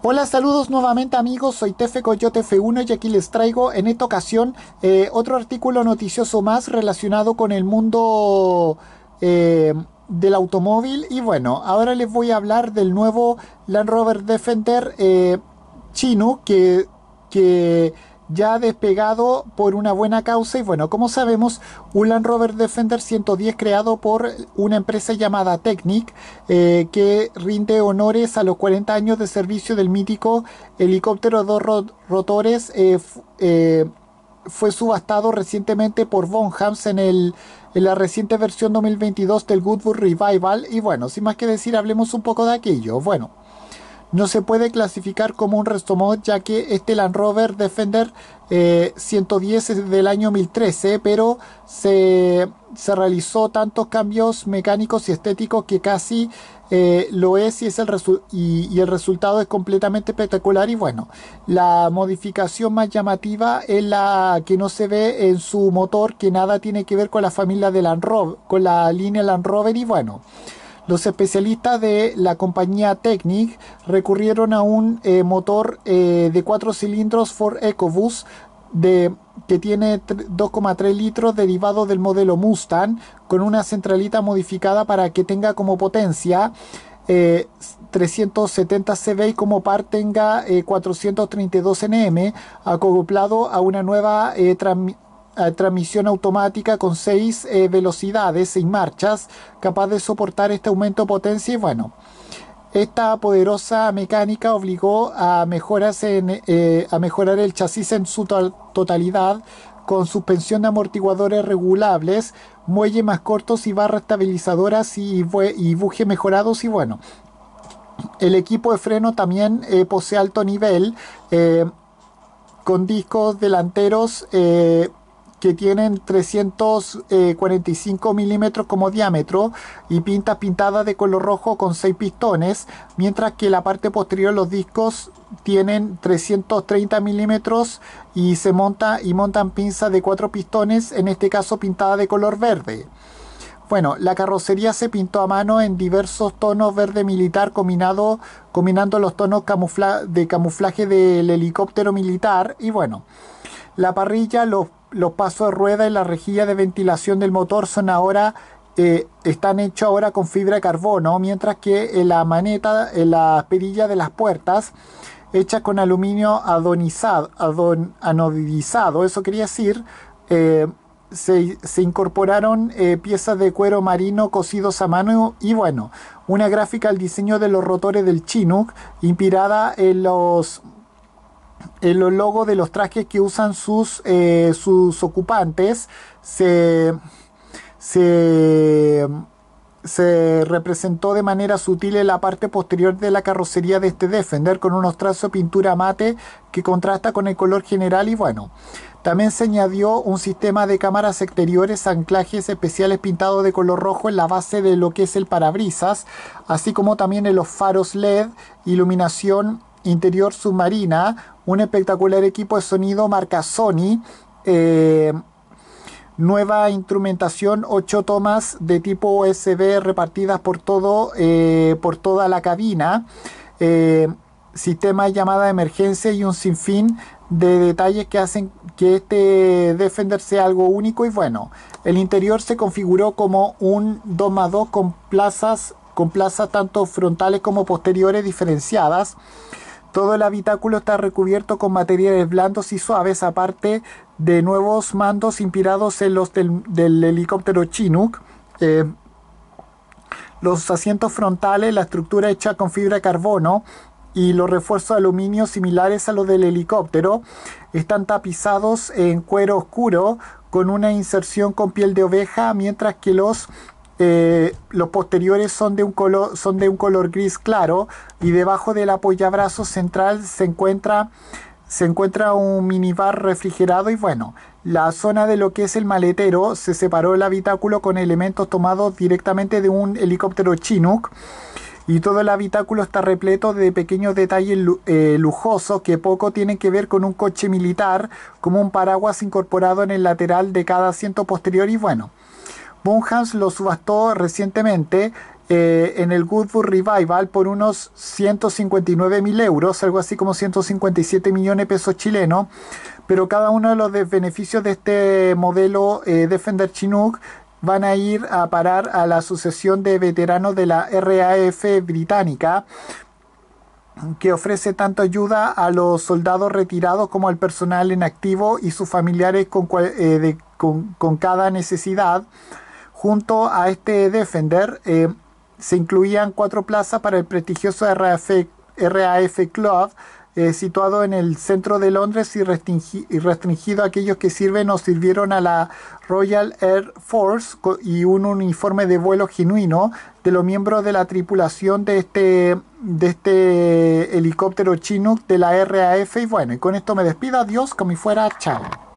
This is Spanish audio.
Hola, saludos nuevamente amigos, soy Tefe Coyote F1 y aquí les traigo en esta ocasión eh, otro artículo noticioso más relacionado con el mundo eh, del automóvil. Y bueno, ahora les voy a hablar del nuevo Land Rover Defender eh, chino que, que ya despegado por una buena causa y bueno, como sabemos, un Land Rover Defender 110 creado por una empresa llamada Technic eh, que rinde honores a los 40 años de servicio del mítico helicóptero dos rotores eh, eh, fue subastado recientemente por Von Hams en, en la reciente versión 2022 del Goodwood Revival y bueno, sin más que decir, hablemos un poco de aquello. Bueno, no se puede clasificar como un restomod ya que este Land Rover Defender 110 eh, es del año 2013 pero se, realizó tantos cambios mecánicos y estéticos que casi eh, lo es y, es el y, el resultado es completamente espectacular. Y bueno la modificación más llamativa es la que no se ve en su motor que nada tiene que ver con la familia de Land Rover con la línea Land Rover. Y bueno los especialistas de la compañía Technic recurrieron a un eh, motor eh, de 4 cilindros Ford EcoBoost de, que tiene 2,3 litros derivado del modelo Mustang con una centralita modificada para que tenga como potencia 370 CV y como par tenga 432 NM acoplado a una nueva transmisión transmisión automática con 6 eh, velocidades, 6 marchas, capaz de soportar este aumento de potencia y bueno. Esta poderosa mecánica obligó a, mejoras en, eh, a mejorar el chasis en su totalidad con suspensión de amortiguadores regulables, muelles más cortos y barras estabilizadoras y, y buje mejorados y bueno. El equipo de freno también eh, posee alto nivel con discos delanteros que tienen 345 milímetros como diámetro y pinta pintada de color rojo con 6 pistones, mientras que la parte posterior los discos tienen 330 milímetros y se monta y montan pinzas de 4 pistones, en este caso pintada de color verde. Bueno, la carrocería se pintó a mano en diversos tonos verde militar combinando los tonos de camuflaje del helicóptero militar y bueno, la parrilla, los los pasos de rueda y la rejilla de ventilación del motor son ahora eh, están hechos ahora con fibra de carbono, mientras que la maneta, la perilla de las puertas, hecha con aluminio adonizado, anodizado, eso quería decir, eh, se, incorporaron eh, piezas de cuero marino cosidos a mano y bueno, una gráfica al diseño de los rotores del Chinook, inspirada en los el logo de los trajes que usan sus, eh, sus ocupantes se, se, representó de manera sutil en la parte posterior de la carrocería de este Defender con unos trazos de pintura mate que contrasta con el color general y bueno. También se añadió un sistema de cámaras exteriores, anclajes especiales pintados de color rojo en la base de lo que es el parabrisas, así como también en los faros LED, iluminación interior submarina, un espectacular equipo de sonido marca Sony, eh, nueva instrumentación, 8 tomas de tipo USB repartidas por, todo, eh, por toda la cabina, eh, sistema de llamada de emergencia y un sinfín de detalles que hacen que este Defender sea algo único y bueno. El interior se configuró como un 2x2 con plazas, con plazas tanto frontales como posteriores diferenciadas. Todo el habitáculo está recubierto con materiales blandos y suaves, aparte de nuevos mandos inspirados en los del, helicóptero Chinook. Eh, los asientos frontales, la estructura hecha con fibra de carbono y los refuerzos de aluminio similares a los del helicóptero están tapizados en cuero oscuro con una inserción con piel de oveja, mientras que los eh, los posteriores son de, un color, gris claro y debajo del apoyabrazo central se encuentra, se encuentra un minibar refrigerado y bueno, la zona de lo que es el maletero se separó el habitáculo con elementos tomados directamente de un helicóptero Chinook y todo el habitáculo está repleto de pequeños detalles eh, lujosos que poco tienen que ver con un coche militar, como un paraguas incorporado en el lateral de cada asiento posterior y bueno, Bunhans lo subastó recientemente eh, en el Goodwood Revival por unos 159 mil euros, algo así como 157 millones de pesos chilenos. Pero cada uno de los beneficios de este modelo eh, Defender Chinook van a ir a parar a la Asociación de Veteranos de la RAF británica que ofrece tanto ayuda a los soldados retirados como al personal en activo y sus familiares con, eh, con, cada necesidad. Junto a este Defender eh, se incluían cuatro plazas para el prestigioso RAF, RAF Club, eh, situado en el centro de Londres y, restringido a aquellos que sirven o sirvieron a la Royal Air Force y un uniforme de vuelo genuino de los miembros de la tripulación de este, de este helicóptero Chinook de la RAF. Y bueno, y con esto me despido. Adiós, como fuera. Chao.